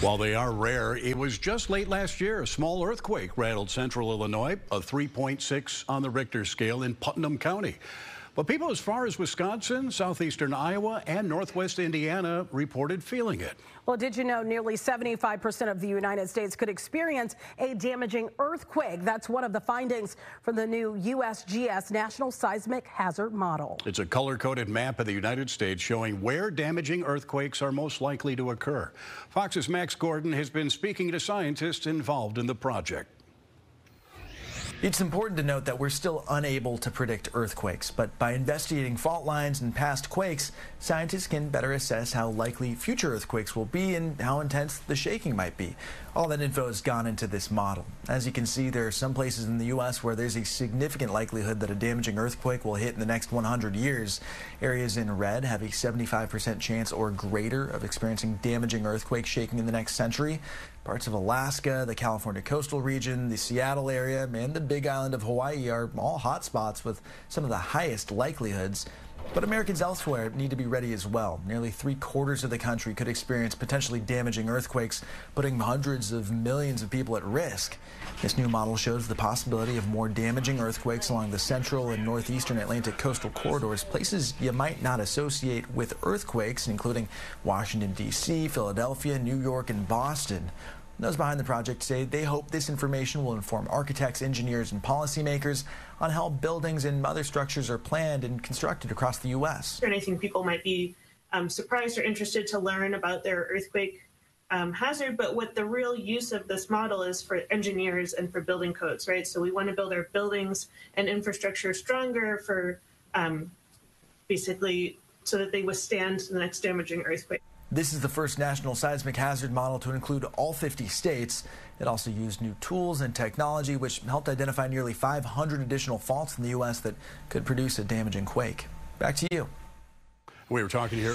While they are rare, it was just late last year a small earthquake rattled central Illinois, a 3.6 on the Richter scale in Putnam County. But people as far as Wisconsin, southeastern Iowa, and northwest Indiana reported feeling it. Well, did you know nearly 75% of the United States could experience a damaging earthquake? That's one of the findings from the new USGS National Seismic Hazard Model. It's a color-coded map of the United States showing where damaging earthquakes are most likely to occur. Fox's Max Gorden has been speaking to scientists involved in the project. It's important to note that we're still unable to predict earthquakes, but by investigating fault lines and past quakes, scientists can better assess how likely future earthquakes will be and how intense the shaking might be. All that info has gone into this model. As you can see, there are some places in the U.S. where there's a significant likelihood that a damaging earthquake will hit in the next 100 years. Areas in red have a 75% chance or greater of experiencing damaging earthquake shaking in the next century. Parts of Alaska, the California coastal region, the Seattle area, and the big island of Hawaii are all hotspots with some of the highest likelihoods. But Americans elsewhere need to be ready as well. Nearly three quarters of the country could experience potentially damaging earthquakes, putting hundreds of millions of people at risk. This new model shows the possibility of more damaging earthquakes along the central and northeastern Atlantic coastal corridors, places you might not associate with earthquakes, including Washington, D.C., Philadelphia, New York, and Boston. Those behind the project say they hope this information will inform architects, engineers, and policymakers on how buildings and other structures are planned and constructed across the U.S. And I think people might be um, surprised or interested to learn about their earthquake um, hazard, but what the real use of this model is for engineers and for building codes, right? So we want to build our buildings and infrastructure stronger for um, basically so that they withstand the next damaging earthquake. This is the first national seismic hazard model to include all 50 states. It also used new tools and technology, which helped identify nearly 500 additional faults in the U.S. that could produce a damaging quake. Back to you. We were talking here